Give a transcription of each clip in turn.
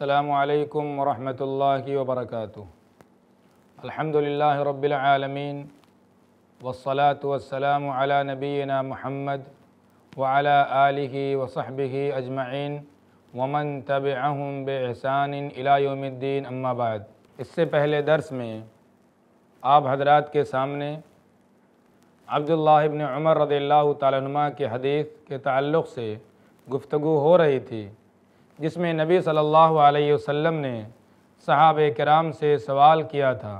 अलैक्म वरहमतुल्लाहि वबरकातुह अल्हम्दुलिल्लाह रब्बिल आलमीन वस्सलातु वस्सलामु अला नबीना मुहम्मद व अला आलिहि व वमन तबिअहुम बेहसान इला यौमिद्दीन अम्मा बाद इससे पहले दर्स में आप हजरात के सामने अब्दुल्लाह इब्न उमर रदिल्लाहु तआला के हदीस के ताल्लुक़ से गुफ्तगु हो रही थी। जिसमें नबी सल्लल्लाहु अलैहि वसल्लम ने सहाब कराम से सवाल किया था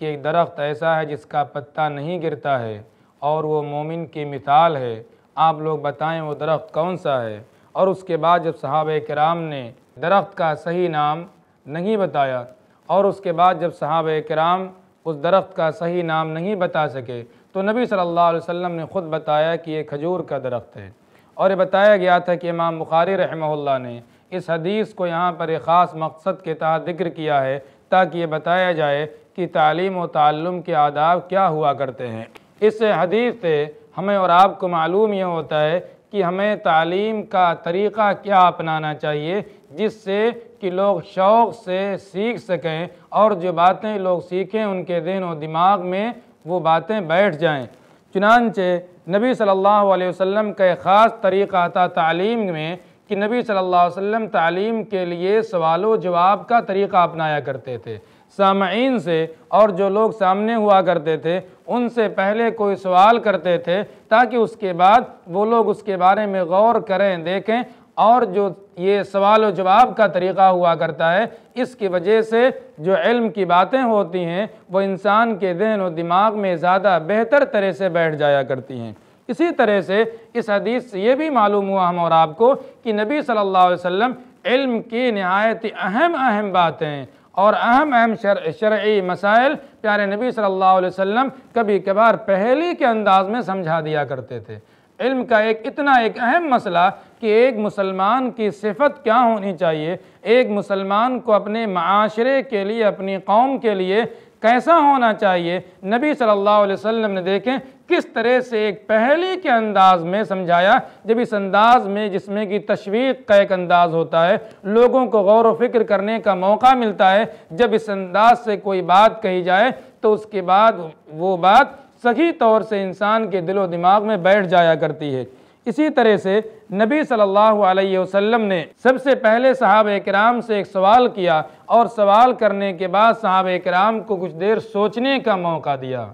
कि एक दरख्त ऐसा है जिसका पत्ता नहीं गिरता है और वो मोमिन की मिसाल है। आप लोग बताएँ वो दरख्त कौन सा है? और उसके बाद जब सहाब कराम ने दरख्त का सही नाम नहीं बताया और उसके बाद जब सहाब कराम उस दरख्त का सही नाम नहीं बता सके तो नबी सल्लल्लाहु अलैहि वसल्लम ने ख़ुद बताया कि ये खजूर का दरख्त है। और ये बताया गया था कि इमाम बुखारी रहमहुल्लाह ने इस हदीस को यहाँ पर एक ख़ास मकसद के तहत ज़िक्र किया है, ताकि ये बताया जाए कि तालीम व ताल्लुम के आदाब क्या हुआ करते हैं। इस हदीस से हमें और आपको मालूम ये होता है कि हमें तालीम का तरीक़ा क्या अपनाना चाहिए, जिससे कि लोग शौक़ से सीख सकें और जो बातें लोग सीखें उनके दिन और दिमाग में वो बातें बैठ जाएँ। चुनानचे नबी सल्लल्लाहु अलैहि वसल्लम का ख़ास तरीक़ा था तालीम में कि नबी सल्लल्लाहु अलैहि वसल्लम तालीम के लिए सवाल जवाब का तरीक़ा अपनाया करते थे। सामीन से और जो लोग सामने हुआ करते थे, उनसे पहले कोई सवाल करते थे ताकि उसके बाद वो लोग उसके बारे में गौर करें, देखें और जो ये सवाल जवाब का तरीक़ा हुआ करता है, इसकी वजह से जो इल्म की बातें होती हैं, वो इंसान के जहन और दिमाग में ज़्यादा बेहतर तरह से बैठ जाया करती हैं। इसी तरह से इस हदीस से ये भी मालूम हुआ हम और आपको कि नबी सल्लल्लाहु अलैहि वसल्लम इल्म की नहायत अहम अहम बातें और अहम अहम शर, शर्ई मसाइल प्यारे नबी सल्लल्लाहु अलैहि वसल्लम कभी कभार पहली के अंदाज में समझा दिया करते थे। इल्म का एक, इतना एक अहम मसला कि एक मुसलमान की सिफत क्या होनी चाहिए? एक मुसलमान को अपने माशरे के लिए, अपनी कौम के लिए कैसा होना चाहिए? नबी सल्लल्लाहु अलैहि वसल्लम ने देखें किस तरह से एक पहले के अंदाज में समझाया? जब इस अंदाज में, जिसमें कि तशवीक का एक अंदाज होता है, लोगों को गौर व फ़िक्र करने का मौका मिलता है, जब इस अंदाज से कोई बात कही जाए तो उसके बाद वो बात सही तौर से इंसान के दिलो दिमाग में बैठ जाया करती है। इसी तरह से नबी सल्लल्लाहु अलैहि वसल्लम ने सबसे पहले साहब कराम से एक सवाल किया और सवाल करने के बाद साहब कराम को कुछ देर सोचने का मौका दिया।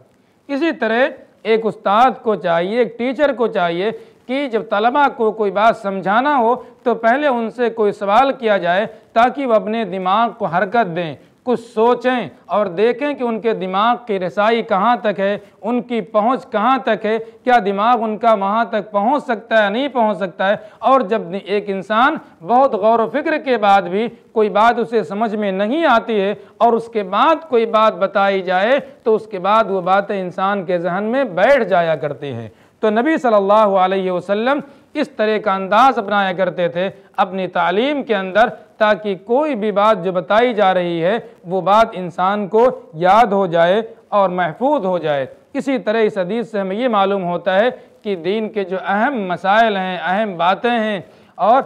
इसी तरह एक उस्ताद को चाहिए, एक टीचर को चाहिए कि जब तलबा को कोई बात समझाना हो तो पहले उनसे कोई सवाल किया जाए ताकि वह अपने दिमाग को हरकत दें। कुछ सोचें और देखें कि उनके दिमाग की रसाई कहाँ तक है, उनकी पहुँच कहाँ तक है, क्या दिमाग उनका वहाँ तक पहुँच सकता है नहीं पहुँच सकता है। और जब एक इंसान बहुत गौर व फ़िक्र के बाद भी कोई बात उसे समझ में नहीं आती है और उसके बाद कोई बात बताई जाए तो उसके बाद वो बातें इंसान के जहन में बैठ जाया करती हैं। तो नबी सल्लल्लाहु अलैहि वसल्लम इस तरह का अंदाज अपनाया करते थे अपनी तालीम के अंदर, ताकि कोई भी बात जो बताई जा रही है, वो बात इंसान को याद हो जाए और महफूज हो जाए। इसी तरह इस हदीस से हमें ये मालूम होता है कि दीन के जो अहम मसाइल हैं, अहम बातें हैं, और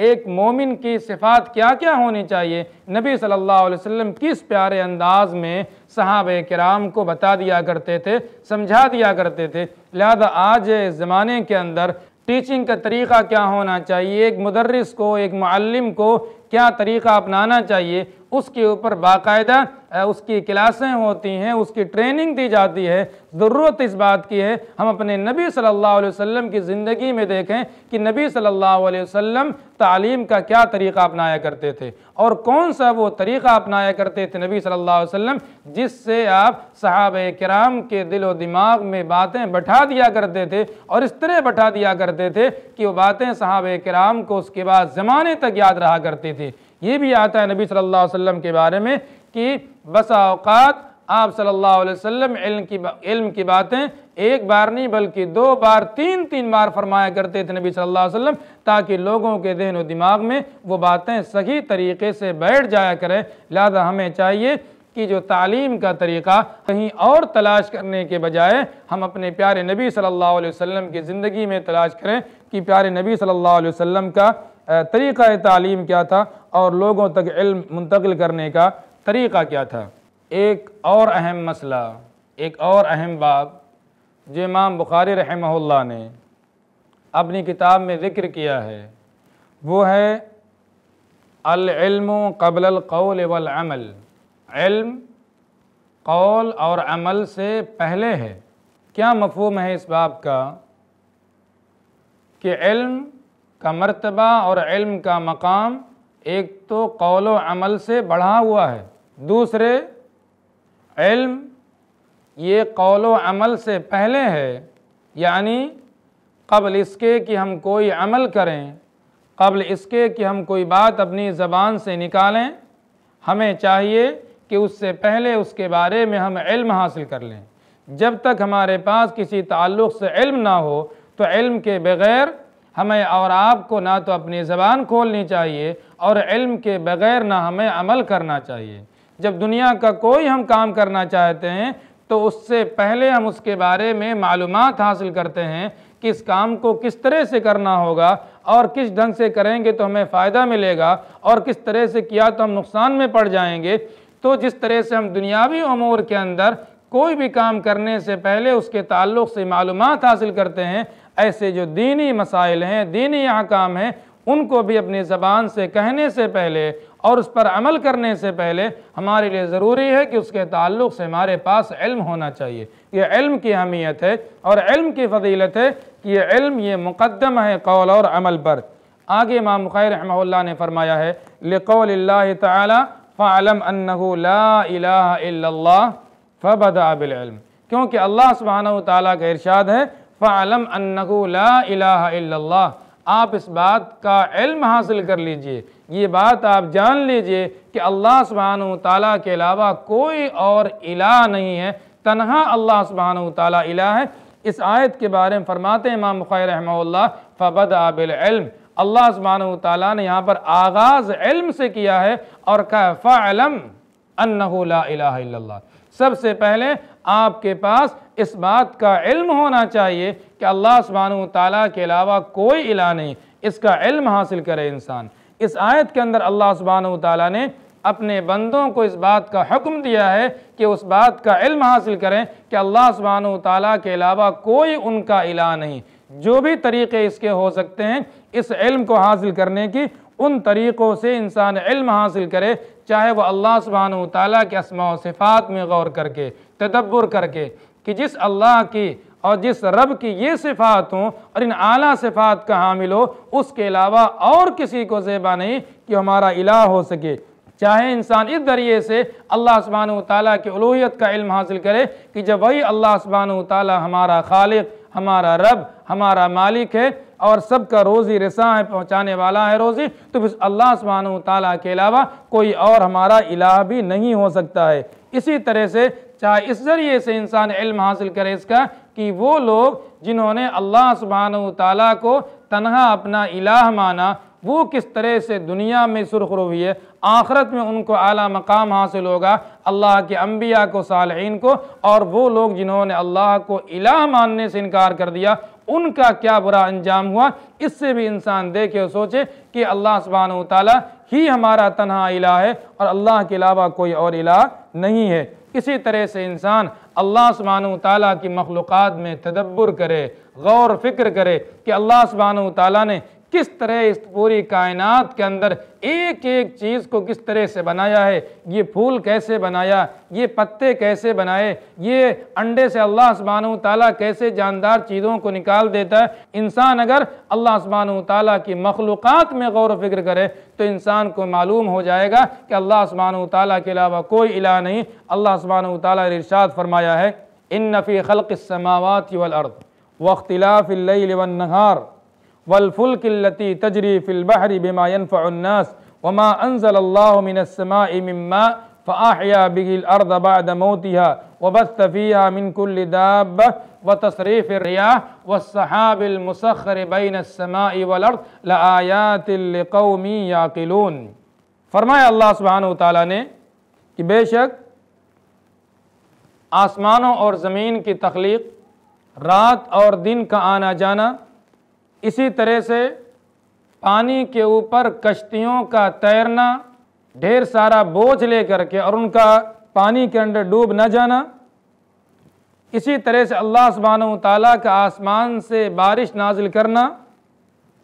एक मोमिन की सिफात क्या क्या होनी चाहिए? नबी सल्लल्लाहु अलैहि वसल्लम किस प्यारे अंदाज में सहाब कराम को बता दिया करते थे, समझा दिया करते थे। लिहाजा आज ज़माने के अंदर टीचिंग का तरीक़ा क्या होना चाहिए? एक मदरस को, एक मालम को क्या तरीक़ा अपनाना चाहिए? उसके ऊपर बाकायदा उसकी क्लासें होती हैं, उसकी ट्रेनिंग दी जाती है। ज़रूरत इस बात की है, हम अपने नबी सल्लल्लाहु अलैहि वसल्लम की ज़िंदगी में देखें कि नबी सल्लल्लाहु अलैहि वसल्लम तालीम का क्या तरीक़ा अपनाया करते थे और कौन सा वो तरीक़ा अपनाया करते थे नबी सल्लल्लाहु अलैहि वसल्लम, जिससे आप सहाब कराम के दिलो दिमाग में बातें बैठा दिया करते थे और इस तरह बैठा दिया करते थे कि वो बातें सहाब कराम को उसके बाद ज़माने तक याद रहा करती थी। ये भी आता है नबी सल्लल्लाहु अलैहि वसल्लम के बारे में कि बसा अवकात आप सल्लल्लाहु अलैहि वसल्लम इल्म की इल्म की बातें एक बार नहीं, बल्कि दो बार, तीन तीन बार फरमाया करते थे नबी सल्लल्लाहु अलैहि वसल्लम, ताकि लोगों के जहन दिमाग में वो बातें सही तरीके से बैठ जाया करें। लिहाजा हमें चाहिए कि जो तालीम का तरीक़ा कहीं और तलाश करने के बजाय हम अपने प्यारे नबी सल्लल्लाहु अलैहि वसल्लम की ज़िंदगी में तलाश करें कि प्यारे नबी सल्लल्लाहु अलैहि वसल्लम का तरीक़ा तालीम क्या था और लोगों तक इल्म मुंतकिल करने का तरीक़ा क्या था? एक और अहम मसला, एक और अहम बाब जो इमाम बुखारी रहमहुल्लाह ने अपनी किताब में ज़िक्र किया है, वो है अलम कबल कौल वलअमल इल्म कौल और अमल से पहले है। क्या मफहम है इस बाब का? कि इल्म का मर्तबा और इल्म का मकाम एक तो कौल अमल से बढ़ा हुआ है। दूसरे, इल्म ये कौल अमल से पहले है, यानी कबल इसके कि हम कोई अमल करें, कबल इसके कि हम कोई बात अपनी ज़बान से निकालें, हमें चाहिए कि उससे पहले उसके बारे में हम इल्म हासिल कर लें। जब तक हमारे पास किसी ताल्लुक़ से इल्म ना हो तो इल्म के बग़ैर हमें और आपको ना तो अपनी ज़बान खोलनी चाहिए और इल्म के बग़ैर ना हमें अमल करना चाहिए। जब दुनिया का कोई हम काम करना चाहते हैं तो उससे पहले हम उसके बारे में मालूम हासिल करते हैं कि इस काम को किस तरह से करना होगा और किस ढंग से करेंगे तो हमें फ़ायदा मिलेगा और किस तरह से किया तो हम नुकसान में पड़ जाएँगे। तो जिस तरह से हम दुनियावी अमूर के अंदर कोई भी काम करने से पहले उसके ताल्लुक़ से मालूम हासिल करते हैं ऐसे जो दीनी मसाइल हैं, दीनी अहकाम हैं, उनको भी अपनी ज़बान से कहने से पहले और उस पर अमल करने से पहले हमारे लिए ज़रूरी है कि उसके ताल्लुक़ से हमारे पास इल्म होना चाहिए। ये इल्म की अहमियत है और इल्म की फजीलत है कि ये इल्म, ये मुकदम है कौल और अमल पर। आगे इमाम बुखारी रहमल्ला ने फरमाया है लकौल ला फ़बदा बिल्म क्योंकि अल्लाह सुबहान ताली का इरशाद है फ़ालम अन्नहु ला आप इस बात का इल्म हासिल कर लीजिए। ये बात आप जान लीजिए कि अल्लाह सुबहान ताली के अलावा कोई और इला नहीं है। तनहा अल्लाह सुबहान ताली इला है। इस आयत के बारे में फरमाते इमाम बुखारी रहमल्ला फ़बद आबिलम अल्लाह सुबहान ताली ने यहाँ पर आगाज़ इल्म से किया है और कहा फ़ालम अन्नला सबसे पहले आपके पास इस बात का इल्म होना चाहिए कि अल्लाह सुबहान ताली के अलावा कोई इला नहीं। इसका इल्म हासिल करे इंसान। इस आयत के अंदर अल्लाह सुबहान ताली ने अपने बंदों को इस बात का हुक्म दिया है कि उस बात का इल्म हासिल करें कि अल्लाह सुबहान ताली के अलावा कोई उनका इला नहीं। जो भी तरीक़े इसके हो सकते हैं, इस इल्म को हासिल करने की, उन तरीक़ों से इंसान इल्म हासिल करे चाहे वह अल्लाह सुबहान ताली के असमा सिफ़ात में गौर करके, तदब्बर करके कि जिस अल्लाह की और जिस रब की ये सिफ़ात हों और इन आला सिफ़ात का हामिल हो, उसके अलावा और किसी को जेबा नहीं कि हमारा इलाह हो सके। चाहे इंसान इस ज़रिए से अल्लाह सुबहान ताली की उलूहियत का इल्म हासिल करे कि जब वही अल्लाह सुबहान ताली हमारा खालिक, हमारा रब, हमारा मालिक है और सबका रोज़ी रसा है पहुँचाने वाला है रोज़ी तो फिर अल्लाह सुबहान ताली के अलावा कोई और हमारा इलाह भी नहीं हो सकता है। इसी तरह से चाहे इस ज़रिए से इंसान इल्म हासिल करे इसका कि वो लोग जिन्होंने अल्लाह सुबहान ताली को तनहा अपना इलाह माना, वो किस तरह से दुनिया में सुरखरू हुई है, आखरत में उनको आला मकाम हासिल होगा अल्लाह के अम्बिया को, सालहीन को, और वो लोग जिन्होंने अल्लाह को इलाह मानने से इनकार कर दिया उनका क्या बुरा अंजाम हुआ? इससे भी इंसान देखे और सोचे कि अल्लाह सुबहान ताली ही हमारा तनहा इला है और अल्लाह के अलावा कोई और इला नहीं है। इसी तरह से इंसान अल्लाह सुबहान ताली की मखलूक़ात में तदब्बर करे गौर फ़िक्र करे कि अल्लाह सुबहान ताली ने किस तरह इस पूरी कायनात के अंदर एक एक चीज़ को किस तरह से बनाया है? ये फूल कैसे बनाया? ये पत्ते कैसे बनाए? ये अंडे से अल्लाह सुबहान ताली कैसे जानदार चीज़ों को निकाल देता है? इंसान अगर अल्लाह सुबहान ताली की मखलूक़ात में गौर फ़िक्र करे तो इंसान को मालूम हो जाएगा कि अल्लाह सुबहान ताली के अलावा कोई इला नहीं। अल्लाह सुबहान ताली इरशाद फरमाया है इन नफ़ी खलक़मावत वलअर्द वख्तिलाफ़िल्लहार वलफुल्किल्लती तजरी फ़िलबहरी बिमा यनफ़ुन्नास वमा मिम्मा फ़ाहिया बिगिल अर्द बाद मौतिहा वबस्त फ़ीहा मिन कुल्लि दाब्बह व तसरीफ़ रियाह व सहाबिल मुसख्खर बैन अस्समाइ वल अर्द, लआयातिल लिक़ौमी याक़िलून। फरमाया अल्लाह सुब्हानहु तआला ने कि बेशक आसमानों और ज़मीन की तख्लीक, रात और दिन का आना जाना इसी तरह से पानी के ऊपर कश्तियों का तैरना, ढेर सारा बोझ लेकर के और उनका पानी के अंदर डूब न जाना। इसी तरह से अल्लाह सुबहान ताला का आसमान से बारिश नाजिल करना,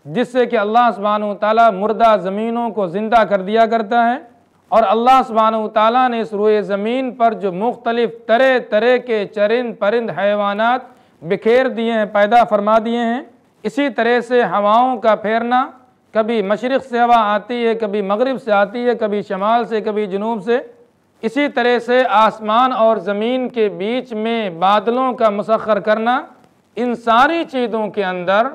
जिससे कि अल्लाह सुबहान ताला मुर्दा ज़मीनों को ज़िंदा कर दिया करता है और अल्लाह सुबहान ताला ने इस रुए ज़मीन पर जो मुख्तलिफ़ तरह तरह के चरिंद परिंद हैवानात बिखेर दिए हैं, पैदा फरमा दिए हैं इसी तरह से हवाओं का फेरना, कभी मशरक़ से हवा आती है, कभी मगरब से आती है, कभी शमाल से, कभी जनूब से, इसी तरह से आसमान और ज़मीन के बीच में बादलों का मुसखर करना, इन सारी चीज़ों के अंदर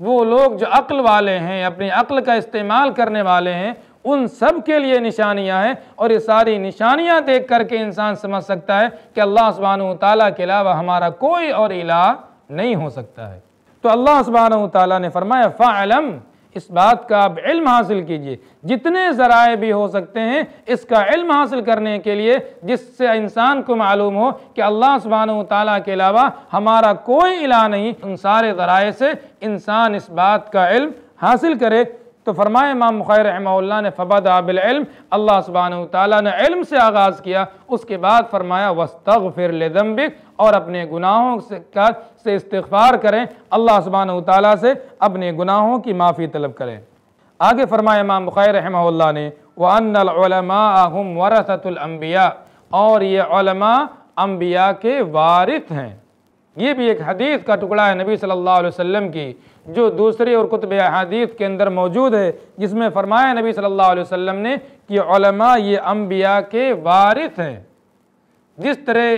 वो लोग जो अक्ल वाले हैं, अपनी अक्ल का इस्तेमाल करने वाले हैं, उन सब के लिए निशानियाँ हैं और ये सारी निशानियाँ देख करके इंसान समझ सकता है कि अल्लाह सुबहान ताला के अलावा हमारा कोई और इला नहीं हो सकता है। तो अल्लाह सुबहान ने फरमाया, फ़ालम, इस बात का आप इल्म हासिल कीजिए। जितने ज़राए भी हो सकते हैं, इसका इल्म हासिल करने के लिए जिससे इंसान को मालूम हो कि अल्लाह सुबहान ताला के अलावा हमारा कोई इला नहीं, उन सारे ज़राए से इंसान इस बात का इल्म हासिल करे। तो फरमाए इमाम खैर रहमल्ला ने, फ़बद आबिलम अल्लाह सुबहान ताली ने इल्म से आगाज़ किया। उसके बाद फरमाया वस्तग फिर लदम्बिक और अपने गुनाहों से का से इस्तफ़ार करें। अल्लाह सुबहान ताली से अपने गुनाहों की माफ़ी तलब करें। आगे फरमाए इमाम खैर रहमल्ला ने वनमाम वरसतुलम्बिया और ये अम्बिया के वारिस हैं। ये भी एक हदीस का टुकड़ा है नबी सल्लल्लाहु अलैहि वसल्लम की, जो दूसरी और कुतुब अहादीत के अंदर मौजूद है, जिसमें फरमाया नबी सल्लल्लाहु अलैहि वसल्लम ने कि ये अम्बिया के वारिस हैं। जिस तरह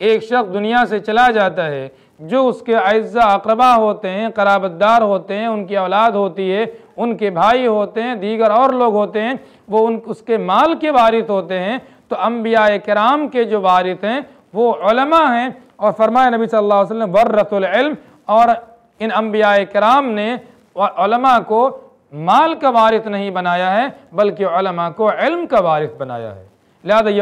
एक शख्स दुनिया से चला जाता है, जो उसके अज्जा अकरबा होते हैं, कराबतदार होते हैं, उनकी औलाद होती है, उनके भाई होते हैं, दीगर और लोग होते हैं, वो उन, उसके माल के वारिस होते हैं तो अम्बिया कराम के जो वारिस हैं, वो हैं, और फरमाया नबी सल्लल्लाहु अलैहि वसल्लम वर्रतुल्म और इन अम्बिया कराम ने को माल का वारिस नहीं बनाया है, बल्कि को इल्म का वारिस बनाया है। लिहाजा ये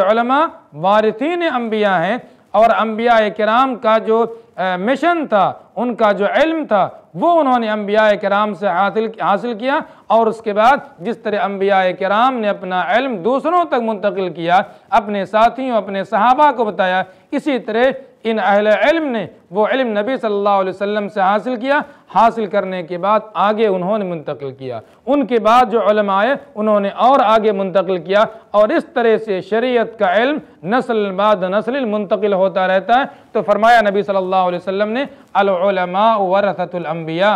वारिसन अम्बिया हैं और अम्बिया कराम का जो मिशन था, उनका जो इल्म था, वो उन्होंने अम्बिया कराम से हासिल हासिल किया और उसके बाद जिस तरह अम्बिया कराम ने अपना इल्म दूसरों तक मुंतकिल किया, अपने साथियों, अपने सहाबा को बताया, इसी तरह इन अहल इल्म ने वो इल्म नबी सल्लल्लाहु अलैहि वसल्लम से हासिल किया। हासिल करने के बाद आगे उन्होंने मुंतकिल किया। उनके बाद जो आए उन्होंने और आगे मुंतकिल किया। और इस तरह से शरीयत का इल्म नस्ल बाद नस्ल मुंतकिल होता रहता है। तो फरमाया नबी सल्लल्लाहु अलैहि वसल्लम ने अलमा वरसतुलम्बिया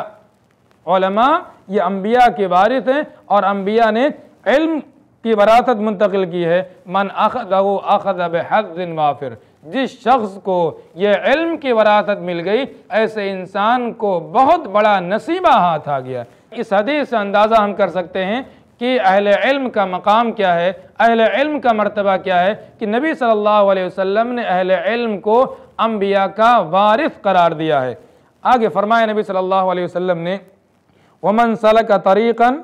ये अम्बिया के वारिस हैं और अम्बिया ने इल्म की वरासत मुंतकिल की है। मन अखद अखद बहदिन वाफिर। जिस शख्स को यह इल्म की वरासत मिल गई, ऐसे इंसान को बहुत बड़ा नसीबा हाथ आ गया। इस हदीस से अंदाज़ा हम कर सकते हैं कि अहल इल्म का मकाम क्या है, अहल इल्म का मरतबा क्या है, कि नबी सल्लल्लाहु अलैहि वसल्लम ने अहल इल्म को अम्बिया का वारिस करार दिया है। आगे फरमाया नबी सल्लल्लाहु अलैहि वसल्लम ने, वमन सलक तरीक़न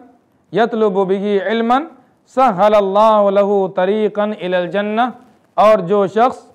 यतलुब इल्मन सहल्लहु तरीक़न इलल जन्नह, और जो शख्स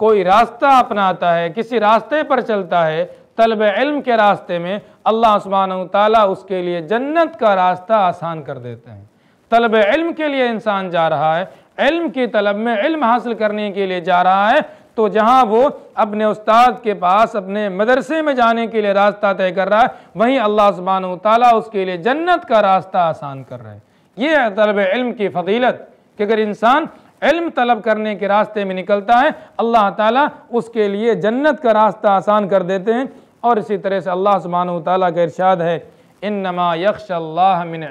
कोई रास्ता अपनाता है, किसी रास्ते पर चलता है, तलब इल्म के रास्ते में अल्लाह सुबहान उसके लिए जन्नत का रास्ता आसान कर देते हैं। तलब इल्म के लिए इंसान जा रहा है, इल्म की तलब में इल्म हासिल करने के लिए जा रहा है तो जहाँ वो अपने उस्ताद के पास, अपने मदरसे में जाने के लिए रास्ता तय कर रहा है, वहीं अल्लाह सुबहान ताला उसके लिए जन्नत का रास्ता आसान कर रहे हैं। ये है तलब इल्म की फजीलत कि अगर इंसान इल्म तलब करने के रास्ते में निकलता है। अल्लाह ताला उसके लिए जन्नत का रास्ता आसान कर देते हैं और इसी तरह से अल्लाह सुबहान ताला का इरशाद है इन नमा यक्श मिन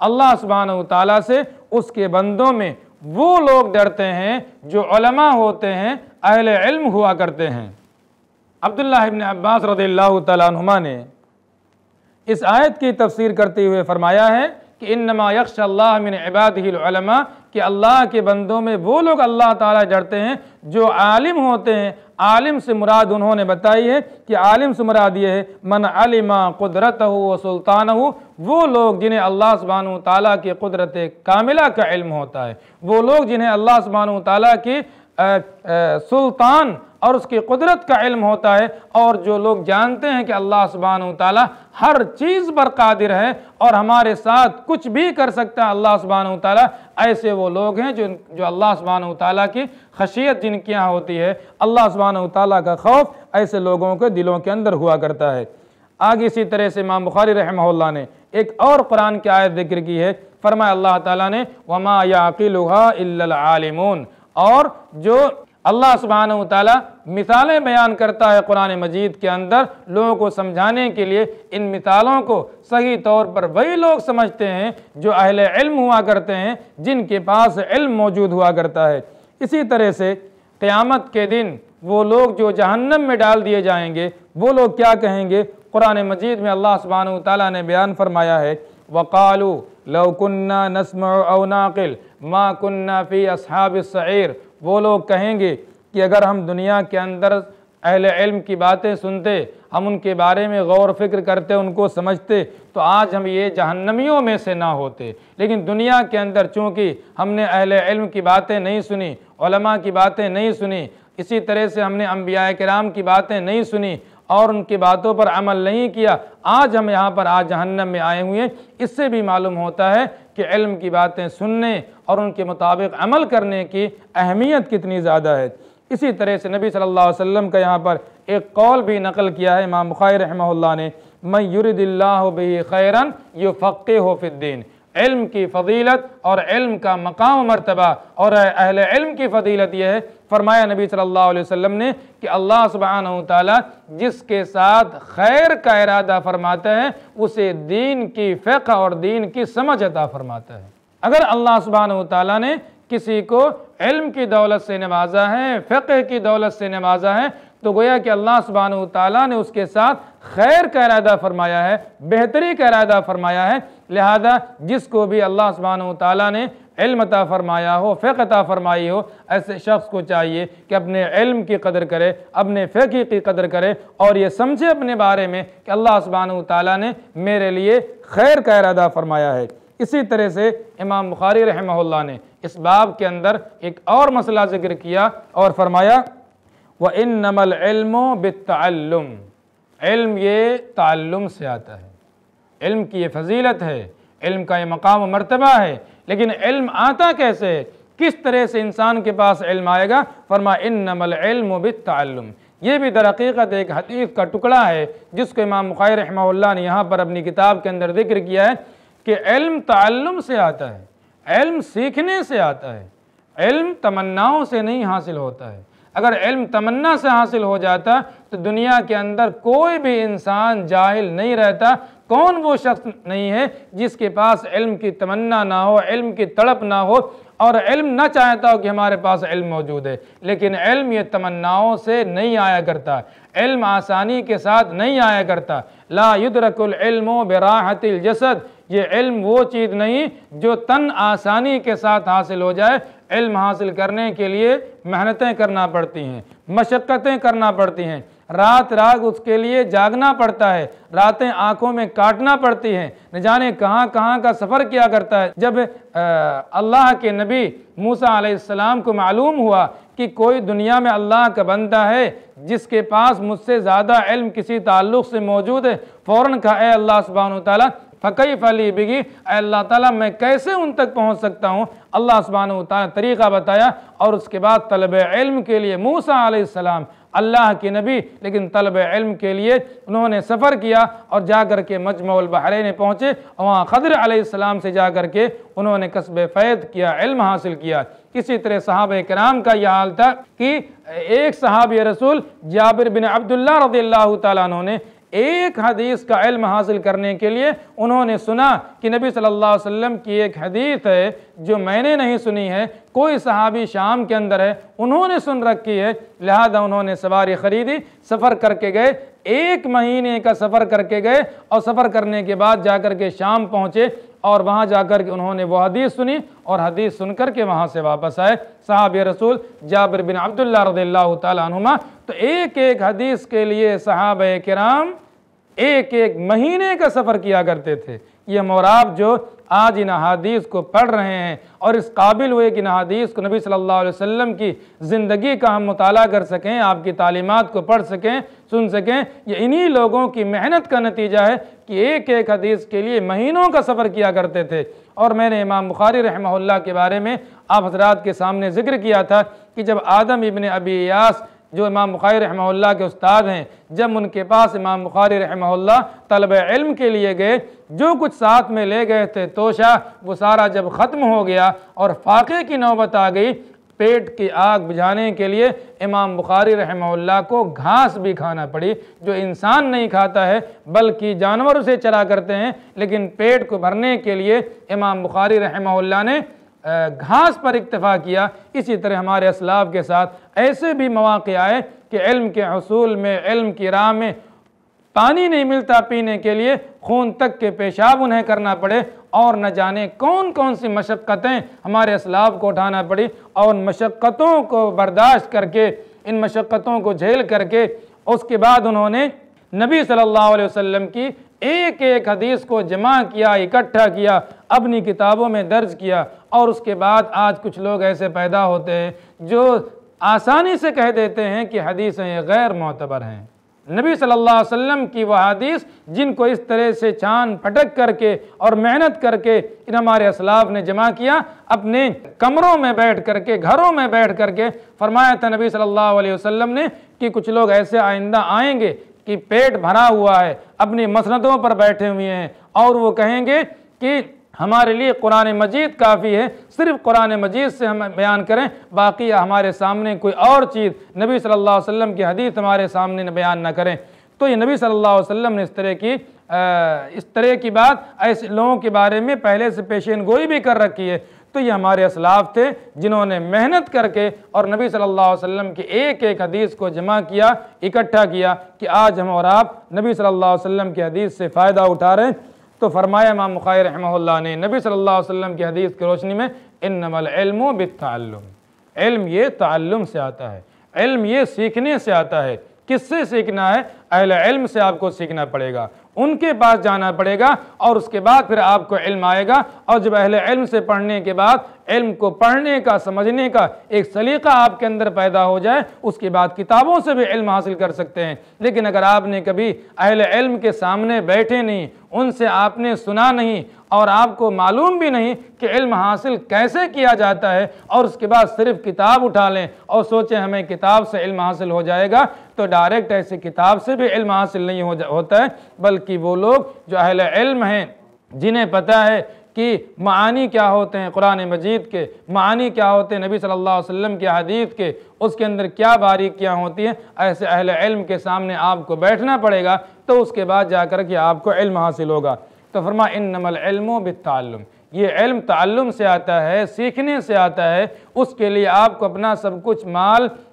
अल्लाह सुबहान ताला से उसके बंदों में वो लोग डरते हैं जो होते हैं, अहल इल्म हुआ करते हैं। अब्दुल्ला इबन अब्बास रदील्ला तुमा ने इस आयत की तफसीर करते हुए फरमाया है कि इन नमा यक्श मिन इबाद इबादमा कि अल्लाह के बंदों में वो लोग अल्लाह ताला डरते हैं जो आलिम होते हैं। आलिम से मुराद उन्होंने बताई है कि आलिम से मुराद ये है, मन अलिमा कुदरत हो व सुल्तान हो वो लोग जिन्हें अल्लाह सुबहान ताला की कुदरत कामिला का इल्म होता है। वो लोग जिन्हें अल्लाह सुबहान ताला की सुल्तान और उसकी कुदरत का इल्म होता है और जो लोग जानते हैं कि अल्लाह सुबहान ताली हर चीज़ पर कादिर है और हमारे साथ कुछ भी कर सकता है, अल्लाह सुबहान ताली, ऐसे वो लोग हैं जो जो अल्लाह सुबहान ताली की खशियत जिनके यहाँ होती है, अल्लाह सुबहान ताली का खौफ ऐसे लोगों के दिलों के अंदर हुआ करता है। आगे इसी तरह से इमाम बुखारी रहमल्ला ने एक और कुरान की आयत ज़िक्र की है, फरमाया अल्लाह ताला ने, वमा याकिलुहा इल्लल और जो अल्लाह सुबहान ताली मिसालें बयान करता है कुरान मजीद के अंदर लोगों को समझाने के लिए, इन मिसालों को सही तौर पर वही लोग समझते हैं जो अहल इल्म हुआ करते हैं, जिनके पास इल्म मौजूद हुआ करता है। इसी तरह से क़्यामत के दिन वो लोग जो जहन्नम में डाल दिए जाएँगे, वो लोग क्या कहेंगे? कुरान मजीद में अल्लाह सुबहान ताली ने बयान फरमाया है, वक़ालू लवकुन्ना नस्म अवनाकिल माँ कुन्ना फ़ी असहाब सैर वो लोग कहेंगे कि अगर हम दुनिया के अंदर अहल इल्म की बातें सुनते, हम उनके बारे में गौर फ़िक्र करते, उनको समझते तो आज हम ये जहन्नमियों में से ना होते। लेकिन दुनिया के अंदर चूँकि हमने अहल इल्म की बातें नहीं सुनी की बातें नहीं सुनी, इसी तरह से हमने अम्बिया कराम की बातें नहीं सुनी और उनकी बातों पर अमल नहीं किया। आज हम यहाँ पर आज जहन्नम में आए हुए हैं। इससे भी मालूम होता है कि इल्म की बातें सुनने और उनके मुताबिक अमल करने की अहमियत कितनी ज़्यादा है। इसी तरह से नबी सल्लल्लाहु अलैहि वसल्लम का यहाँ पर एक कौल भी नकल किया है इमाम बुखारी रहमल्ला ने। मैं युरदिल्ला बी खैरन यु फ़क़ हो फिद्दीन इल्म की फजीलत और इल्म का मकाम मरतबा और अहल इल्म की फजीलत यह है फरमाया नबी सल्लल्लाहु अलैहि वसल्लम ने कि अल्लाह सुबहान ताली जिसके साथ खैर का इरादा फरमाता है, उसे दीन की फ़िक्र और दीन की समझ अता फरमाता है। अगर अल्लाह सुबहान ताली ने किसी को इल्म की दौलत से नवाजा है फ़िक्र की दौलत से नवाजा है तो गोया कि अल्लाह सुबहान ताली ने उसके साथ खैर का इरादा फरमाया है, बेहतरी का इरादा फरमाया है, लिहाजा जिसको भी अल्लाह सुबहान ताली ने इल्मता फरमाया हो फ़िकता फरमाई हो, ऐसे शख्स को चाहिए कि अपने इल्म की कदर करे, अपने फ़िकी की कदर करे और ये समझे अपने बारे में कि अल्लाह सुबहान ताली ने मेरे लिए खैर का इरादा फरमाया है। इसी तरह से इमाम बुखारी रहमल्ला ने इस बाब के अंदर एक और मसला ज़िक्र किया और फरमाया, व इन नमल इल्म इल्म ये ताल्लुम से आता है। इल्म की ये फजीलत है, इल्म का ये मकाम मरतबा है लेकिन इल्म आता कैसे? है किस तरह से इंसान के पास इल्म आएगा? फरमा इन नमल इल्म बितल्लुम ये भी दरक़ीक़त एक हदीस का टुकड़ा है, जिसको इमाम मुखाई रहमा ने यहाँ पर अपनी किताब के अंदर ज़िक्र किया है कि इल्म ताल्लुम से आता है, इल्म सीखने से आता है, इल्म तमन्नाओं से नहीं हासिल होता है। अगर इल्म तमन्ना से हासिल हो जाता तो दुनिया के अंदर कोई भी इंसान जाहिल नहीं रहता कौन वो शख्स नहीं है जिसके पास इल्म की तमन्ना ना हो, इल्म की तड़प ना हो और इल्म ना चाहता हो कि हमारे पास इल्म मौजूद है। लेकिन इल्म ये तमन्नाओं से नहीं आया करता। इल्म आसानी के साथ नहीं आया करता। ला युद्रकुल इल्म बराहतिल जसद। ये इल्म वो चीज़ नहीं जो तन आसानी के साथ हासिल हो जाए। इल्म हासिल करने के लिए मेहनतें करना पड़ती हैं, मशक्क़तें करना पड़ती हैं। रात राग उसके लिए जागना पड़ता है। रातें आँखों में काटना पड़ती हैं। न जाने कहाँ कहाँ का सफ़र किया करता है। जब अल्लाह के नबी मूसा अलैहिस्सलाम को मालूम हुआ कि कोई दुनिया में अल्लाह का बंदा है, जिसके पास मुझसे ज़्यादा इल्म किसी ताल्लुक़ से मौजूद है, फ़ौरन कहा, ए अल्लाह सुबहान ताली फ़कई फली बिगी अल्लाह ताला, मैं कैसे उन तक पहुँच सकता हूँ? अल्लाह सुबहान तरीक़ा बताया और उसके बाद तलब इल्म के लिए मूसा आसमाम अल्लाह के नबी, लेकिन तलब इल्म के लिए उन्होंने सफ़र किया और जा कर के मजमा बहरे पहुँचे और वहाँ खदर आसमाम से जा कर के उन्होंने कस्ब फ़ैद किया, इल्म हासिल किया। इसी तरह साहब कराम का यह हाल था कि एक सहाब रसूल जाबिर बिन अब्दुल्ला रदी तु ने एक हदीस का इल्म हासिल करने के लिए उन्होंने सुना कि नबी सल्लल्लाहु अलैहि वसल्लम की एक हदीस है जो मैंने नहीं सुनी है, कोई सहाबी शाम के अंदर है, उन्होंने सुन रखी है, लिहाजा उन्होंने सवारी ख़रीदी, सफ़र करके गए, एक महीने का सफ़र करके गए और सफ़र करने के बाद जाकर के शाम पहुँचे। और वहाँ जाकर के उन्होंने वो हदीस सुनी और हदीस सुन कर के वहाँ से वापस आए। साहब रसूल जाबिर बिन अब्दुल्ला रदील्ला तुमा तो एक एक हदीस के लिए साहब कराम एक एक महीने का सफ़र किया करते थे। ये मोराब जो आज इन अहादीस को पढ़ रहे हैं और इस काबिल हुए कि इन अहादीस को नबी सल्लल्लाहु अलैहि वसल्लम की ज़िंदगी का हम मुताला कर सकें, आपकी तालीमत को पढ़ सकें, सुन सकें, ये इन्हीं लोगों की मेहनत का नतीजा है कि एक एक हदीस के लिए महीनों का सफ़र किया करते थे। और मैंने इमाम बुखारी रहमहुल्लाह के बारे में आप हजरात के सामने ज़िक्र किया था कि जब आदम इबन अबी यास जो इमाम बुखारी रहमल्ला के उस्ताद हैं, जब उनके पास इमाम बुखारी रहमल्ला तलब इल्म के लिए गए जो कुछ साथ में ले गए थे तोशा, वो सारा जब ख़त्म हो गया और फाक़े की नौबत आ गई, पेट की आग बुझाने के लिए इमाम बुखारी रहमल्ला को घास भी खाना पड़ी, जो इंसान नहीं खाता है, बल्कि जानवर उसे चरा करते हैं, लेकिन पेट को भरने के लिए इमाम बुखारी रहमल्ला ने घास पर इक्तफ़ा किया। इसी तरह हमारे असलाब के साथ ऐसे भी मौक़े आए कि इल्म के असूल में, इल्म की राह में पानी नहीं मिलता पीने के लिए, खून तक के पेशाब उन्हें करना पड़े और न जाने कौन कौन सी मशक्क़तें हमारे असलाब को उठाना पड़ी और मशक्क़तों को बर्दाश्त करके, इन मशक्क़तों को झेल करके, उसके बाद उन्होंने नबी सल्लल्लाहु अलैहि वसल्लम की एक एक हदीस को जमा किया, इकट्ठा किया, अपनी किताबों में दर्ज किया और उसके बाद आज कुछ लोग ऐसे पैदा होते हैं जो आसानी से कह देते हैं कि हदीसें गैर मोतबर हैं। नबी सल्लल्लाहु अलैहि वसल्लम की वह हदीस जिनको इस तरह से छान फटक करके और मेहनत करके इन हमारे असलाफ ने जमा किया, अपने कमरों में बैठ करके, घरों में बैठ करके फरमाया था नबी सल्लल्लाहु अलैहि वसल्लम ने कि कुछ लोग ऐसे आइंदा आएँगे कि पेट भरा हुआ है, अपनी मसनदों पर बैठे हुए हैं और वो कहेंगे कि हमारे लिए कुरान मजीद काफ़ी है। सिर्फ़ कुरान मजीद से हम बयान करें बाकी हमारे सामने कोई और चीज़ नबी सल्लल्लाहु अलैहि वसल्लम की हदीस हमारे सामने बयान ना करें। तो ये नबी सल्लल्लाहु अलैहि वसल्लम ने इस तरह की आ, इस तरह की बात ऐसे लोगों के बारे में पहले से पेशन गोई भी कर रखी है। तो ये हमारे असलाफ थे जिन्होंने मेहनत करके और नबी सल्लल्लाहु अलैहि वसल्लम की एक एक हदीस को जमा किया इकट्ठा किया कि आज हम और आप नबी सल्लल्लाहु अलैहि वसल्लम की हदीस से फ़ायदा उठा रहे हैं। तो फरमाया इमाम मुखाई रहमल्ला ने, नबी सल्लल्लाहु अलैहि वसल्लम की हदीस की रोशनी में इन नमल इल्म बितल्लुम इल्म ये ताल्लुम से आता है। इल्म ये सीखने से आता है। किससे सीखना है? अहल इल्म से आपको सीखना पड़ेगा। उनके पास जाना पड़ेगा और उसके बाद फिर आपको इल्म आएगा। और जब अहले इल्म से पढ़ने के बाद, इल्म को पढ़ने का, समझने का एक सलीका आपके अंदर पैदा हो जाए, उसके बाद किताबों से भी इल्म हासिल कर सकते हैं। लेकिन अगर आपने कभी अहले इल्म के सामने बैठे नहीं, उनसे आपने सुना नहीं और आपको मालूम भी नहीं कि इल्म हासिल कैसे किया जाता है और उसके बाद सिर्फ़ किताब उठा लें और सोचें हमें किताब से इल्म हासिल हो जाएगा तो डायरेक्ट ऐसी किताब से भी इल्म हासिल नहीं हो होता है, बल्कि वो लोग जो अहल इल्म हैं, जिन्हें पता है कि मानी क्या होते हैं कुरान मजीद के, मानी क्या होते हैं नबी सल्लल्लाहु अलैहि वसल्लम के हदीत के, उसके अंदर क्या बारीकियाँ होती हैं, ऐसे अहल इल्म के सामने आपको बैठना पड़ेगा तो उसके बाद जाकर के आपको इल्म हासिल होगा। तो फरमा इन नमल इल्म बितालुम ये इल्म ताल्लुम से आता है, सीखने से आता है, उसके लिए आपको अपना सब कुछ माल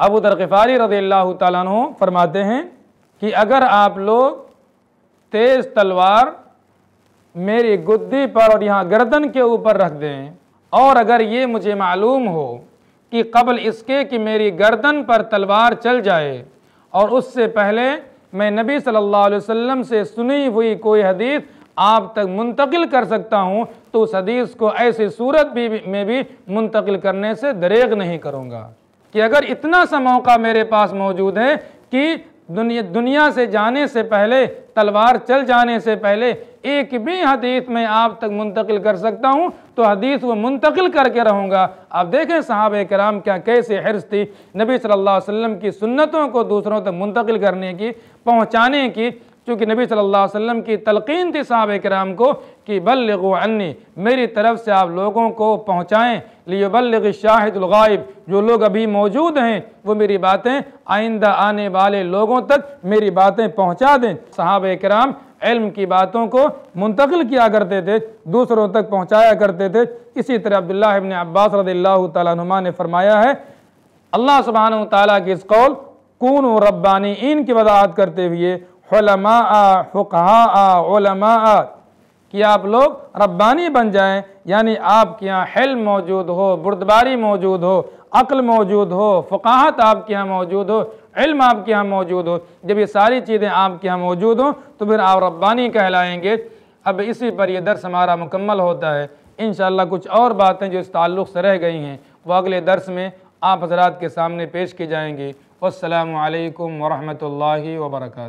अबू दरगफ़ारी रदी अल्लाह तु फरमाते हैं कि अगर आप लोग तेज़ तलवार मेरी गुद्दी पर और यहाँ गर्दन के ऊपर रख दें, और अगर ये मुझे मालूम हो कि कबल इसके कि मेरी गर्दन पर तलवार चल जाए, और उससे पहले मैं नबी सल्लल्लाहु अलैहि वसल्लम से सुनी हुई कोई हदीस आप तक मुंतकिल कर सकता हूँ तो उस हदीस को ऐसी सूरत भी में भी मुंतकिल करने से दरेग नहीं करूँगा। कि अगर इतना सा मौका मेरे पास मौजूद है कि दुनिया दुनिया से जाने से पहले, तलवार चल जाने से पहले, एक भी हदीस में आप तक मुंतकिल कर सकता हूँ तो हदीस वो मुंतकिल करके रहूँगा। आप देखें साहब कराम क्या, कैसे हिरस थी नबी सल्लल्लाहु अलैहि वसल्लम की सुन्नतों को दूसरों तक मुंतकिल करने की, पहुँचाने की, चूँकि नबी सल्लल्लाहु अलैहि वसल्लम की तलकीन थी साहब कराम को कि बल्लगो अन्नी, मेरी तरफ़ से आप लोगों को पहुँचाएँ लियबल्लग शाहिदुलगाइब जो लोग अभी मौजूद हैं, वो मेरी बातें आइंदा आने वाले लोगों तक मेरी बातें पहुँचा दें। साहब कराम, इल्म की बातों को मुंतकिल किया करते थे, दूसरों तक पहुँचाया करते थे। इसी तरह अब्दुल्ला अब्बास रदील्ला ने फरमाया है, अल्लाह सुबहान ताली की इस कौल, कून रब्बानी इन की वजाहत करते हुए हलमा फ़ुकहा कि आप लोग रब्बानी बन जाएँ, यानी आपके यहाँ हिल मौजूद हो, बुरदबारी मौजूद हो, अक्ल मौजूद हो, फ़ुकाहत आपके यहाँ मौजूद हो, इल्म आपके यहाँ मौजूद हो, जब ये सारी चीज़ें आपके यहाँ मौजूद हों तो फिर आप रब्बानी कहलाएँगे। अब इसी पर यह दर्स हमारा मुकम्मल होता है। इन कुछ और बातें जो इस ताल्लुक़ से रह गई हैं, वो अगले दर्स में आप हजरात के सामने पेश की जाएँगी। वालकम वरहमल वर्का